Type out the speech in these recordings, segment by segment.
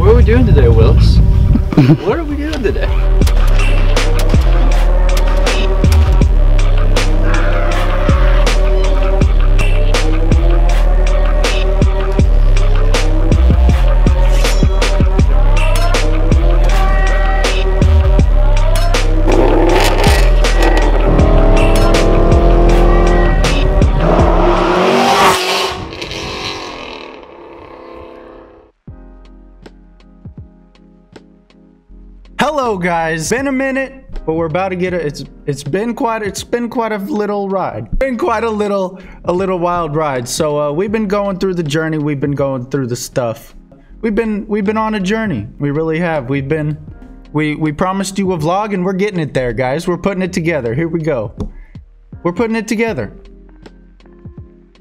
What are we doing today, Willis? what are we doing today? Hello guys, been a minute, but we're about to get a, it's it's been quite it's been quite a little ride. Been quite a little a little wild ride. So uh, we've been going through the journey, we've been going through the stuff. We've been we've been on a journey. We really have. We've been we we promised you a vlog and we're getting it there, guys. We're putting it together. Here we go. We're putting it together.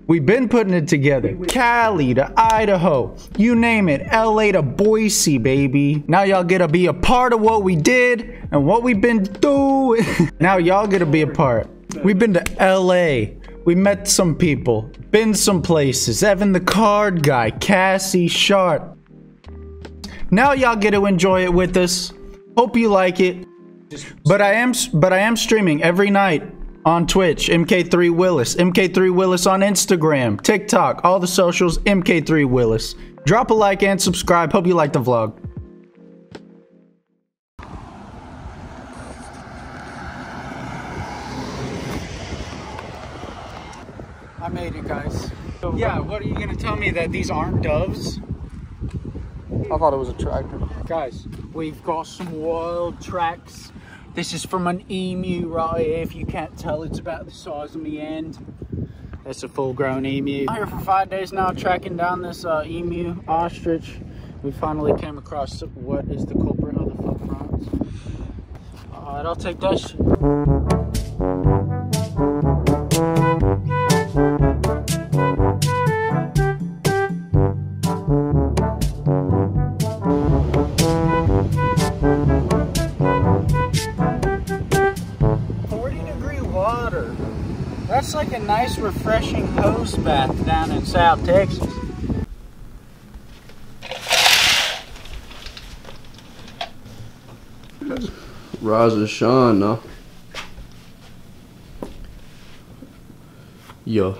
We've been putting it together. Cali to Idaho, you name it, LA to Boise, baby. Now y'all get to be a part of what we did and what we've been doing. now y'all get to be a part. We've been to LA. We met some people, been some places. Evan the card guy, Cassie Sharp. Now y'all get to enjoy it with us. Hope you like it. But I am but I am streaming every night on Twitch, MK3 Willis, MK3 Willis on Instagram, TikTok, all the socials, MK3 Willis. Drop a like and subscribe. Hope you like the vlog. I made it, guys. Yeah, what are you gonna tell me that these aren't doves? I thought it was a tractor. Guys, we've got some wild tracks. This is from an emu right here. If you can't tell, it's about the size of me end. That's a full-grown emu. I'm here for five days now, tracking down this uh, emu ostrich. We finally came across what is the culprit of the footprints. Alright, I'll take that nice refreshing hose bath down in South Texas. Raza Sean, no? Yo.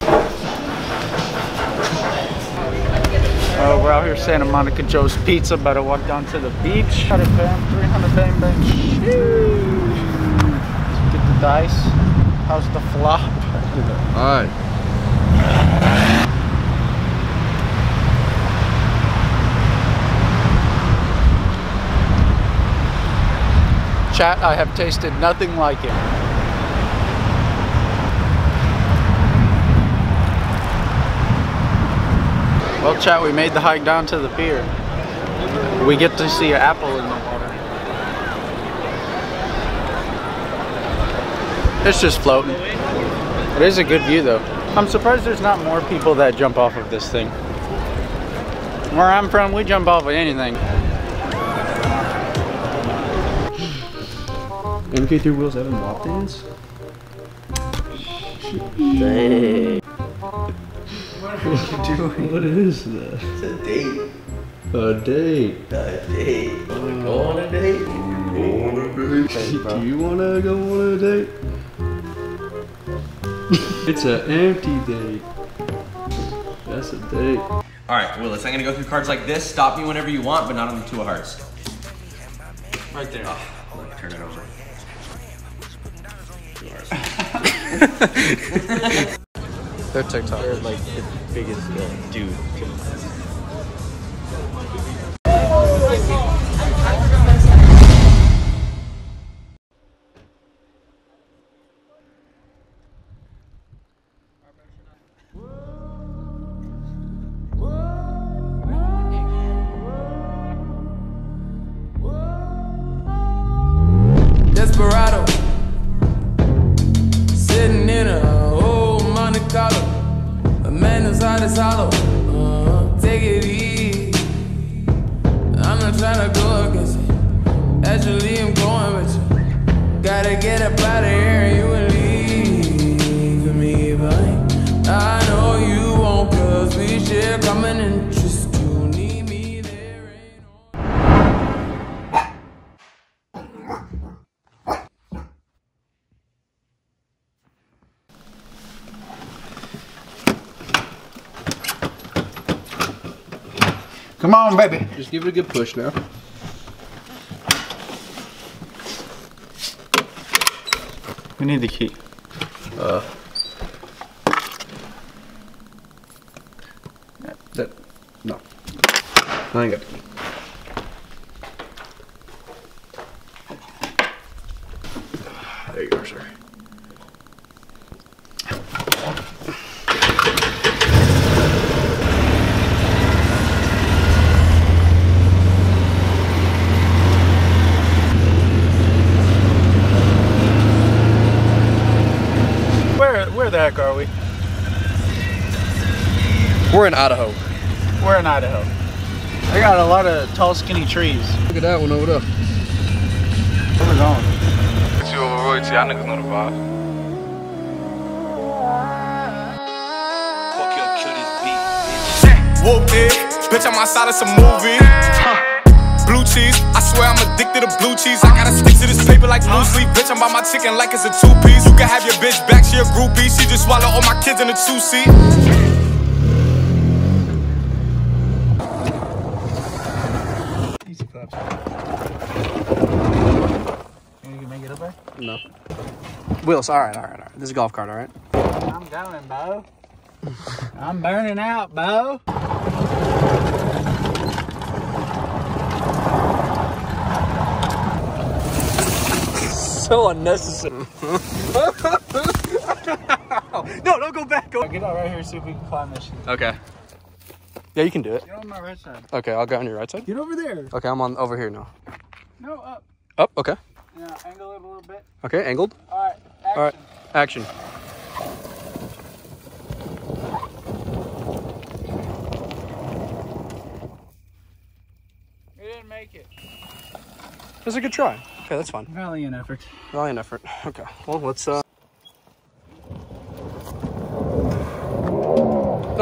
Uh, we're out here Santa Monica Joe's Pizza, about to walk down to the beach. Got it, fam. 300 bang bang. Sheesh. Get the dice. How's the flop? Alright. Chat, I have tasted nothing like it. Well, chat, we made the hike down to the pier. We get to see an apple in the water. It's just floating. It is a good view, though. I'm surprised there's not more people that jump off of this thing. Where I'm from, we jump off of anything. MK3 Wheels Evan Wop dance? What are you doing? What is this? It's a date. A date. A date. Wanna go on a date? Go on a date. Do you wanna go on a date? It's an empty date. That's a date. All right, Willis, I'm gonna go through cards like this. Stop me whenever you want, but not on the two of hearts. Right there. Oh, turn it over. They're TikTok. They're like the biggest uh, dude. Gotta get up out of here, you will leave me behind. I know you won't, cause we share common interest. You need me there, Come on, baby. Just give it a good push now. We need the key. That no. I got key. There you are, sir. Where where the heck are we? We're in Idaho. We're in Idaho. I got a lot of tall, skinny trees. Look at that one over there. Where we going? Two over royalty, y'all niggas know the vibe. Whoopty, eh, bitch, I'm outside of some movie. Blue cheese, I swear I'm addicted to blue cheese. I gotta stick to this paper like blue sleep. Bitch, I'm by my chicken like it's a two piece. You can have your bitch back, she a groupie. She just swallow all my kids in a two seat. Easy claps. You can make it up there? No. Willis, all right, all right, all right. This is a golf cart, all right? I'm going, Bo. I'm burning out, Bo. So unnecessary. no, don't go back. Go. Get out right here, see if we can climb this. shit. Okay. Yeah, you can do it. Get on my right side. Okay, I'll go on your right side. Get over there. Okay, I'm on over here now. No, up. Up. Okay. Yeah, angle it a little bit. Okay, angled. All right. Action. All right. Action. We didn't make it. That's a good try. Okay, that's fine. Valiant effort. Valiant effort. Okay. Well, let's uh.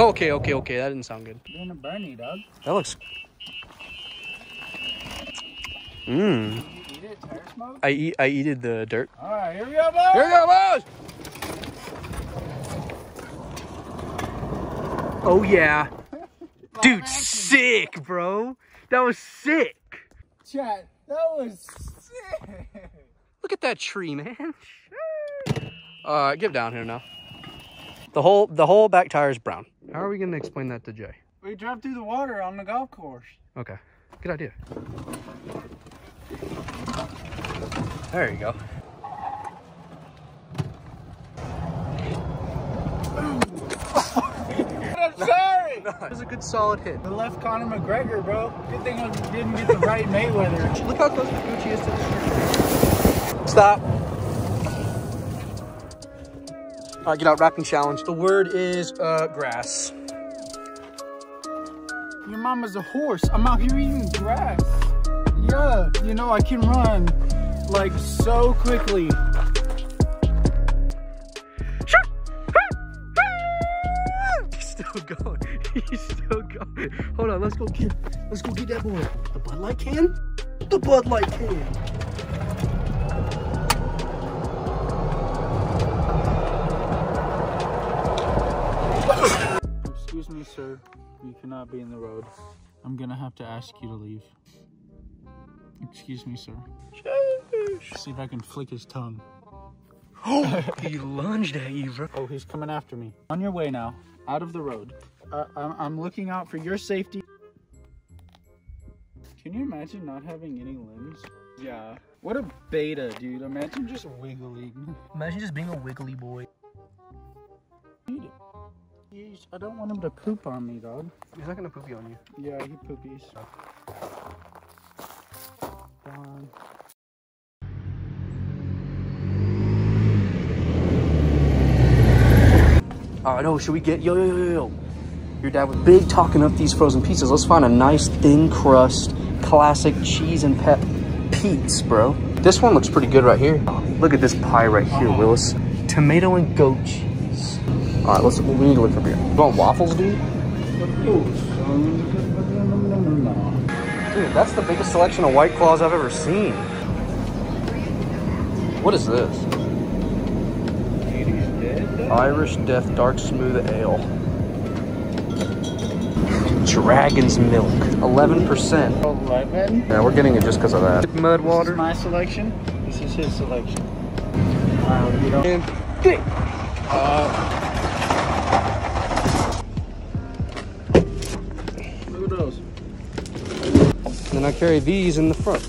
Oh, okay, okay, okay. That didn't sound good. Doing a Bernie, dog. That looks. Mmm. Eat it, tire smoke. I eat. I eated the dirt. All right, here we go, Bo. Here we go, boys. Oh yeah, dude, sick, bro. That was sick. Chat, that was sick. Look at that tree, man. Uh, get down here now. The whole the whole back tire is brown. How are we gonna explain that to Jay? We dropped through the water on the golf course. Okay, good idea. There you go. I'm sorry. That was a good solid hit. The left Conor McGregor, bro. Good thing I didn't get the right Mayweather. Look how close the Gucci is to the street. Stop. All right, get out. Rapping challenge. The word is uh, grass. Your mama's a horse. I'm out here eating grass. You know I can run like so quickly. He's still going. He's still going. Hold on. Let's go get. Let's go get that boy. The Bud Light can. The Bud Light can. Excuse me, sir. You cannot be in the road. I'm gonna have to ask you to leave. Excuse me, sir. See if I can flick his tongue. Oh, he lunged at you, bro. Oh, he's coming after me. On your way now, out of the road. Uh, I'm, I'm looking out for your safety. Can you imagine not having any limbs? Yeah. What a beta, dude. Imagine just wiggling. Imagine just being a wiggly boy. I don't want him to poop on me, dog. He's not gonna poopy on you. Yeah, he poopies. Right, oh, should we get yo yo yo yo? yo. Your dad was big talking up these frozen pizzas. Let's find a nice thin crust, classic cheese and pep Pete's, bro. This one looks pretty good right here. Look at this pie right here, Willis. Tomato and goat cheese. All right, let's. We need to look for beer. You want waffles, dude? Dude, that's the biggest selection of White Claws I've ever seen. What is this? Irish Death Dark Smooth Ale. Dragon's Milk. 11%. 11. Yeah, we're getting it just because of that. Mud This water. is my selection. This is his selection. Wow, you know. And thick. Look And then I carry these in the front.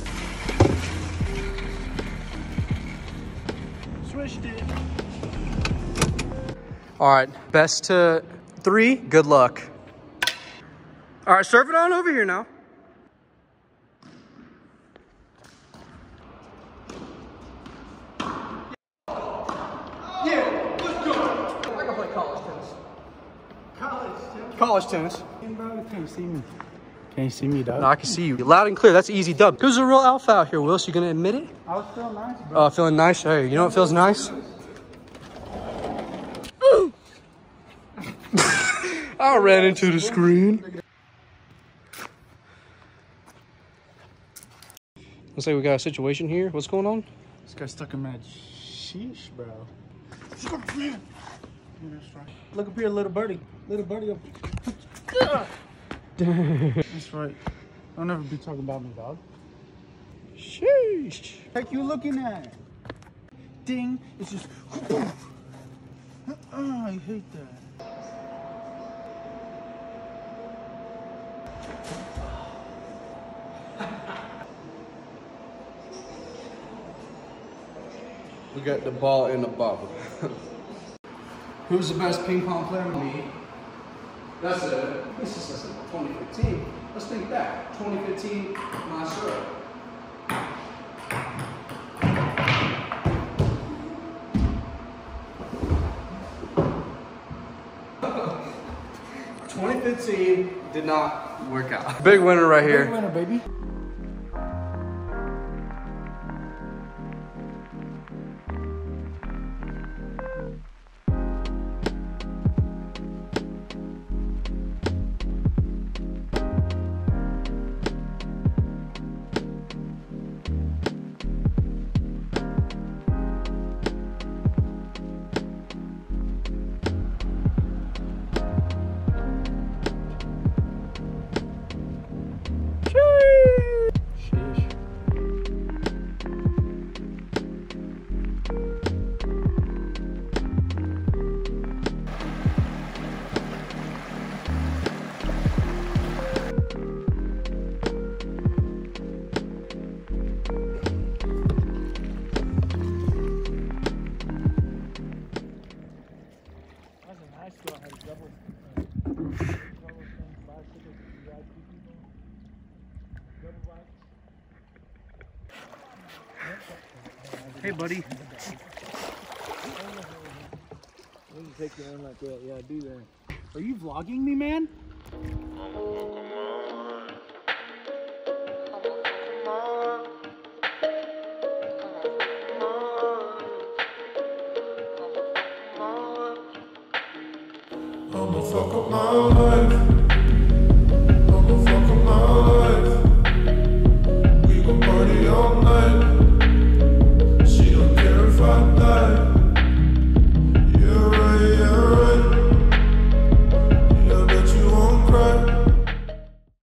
Switched it. All right, best to three, good luck. All right, serve it on over here now. Yeah, let's go. I can play college tennis. Bro, can't see me. Can't see me, dog. No, I can see you. Loud and clear. That's easy dub. Who's a real alpha out here, Will? You gonna admit it? I was feeling nice, bro. Oh, feeling nice? Hey, you know what feels nice? I ran into the screen. Looks like we got a situation here. What's going on? This guy stuck in mad sheesh, bro. Look up here, little birdie. Little birdie up. That's right. Don't ever be talking about me, dog. Sheesh. Heck you looking at? Ding. It's just. Oh, I hate that. We got the ball in the bubble. Who's the best ping pong player? Me. That's it. This is 2015. Let's think back. 2015, Masura. Twenty fifteen did not work out. Big winner right here. Big winner, baby. Hey, buddy. take your arm like that. Yeah, do that. Are you vlogging me, man? I'ma fuck up my life. I'ma fuck up my life. We gon' party all night.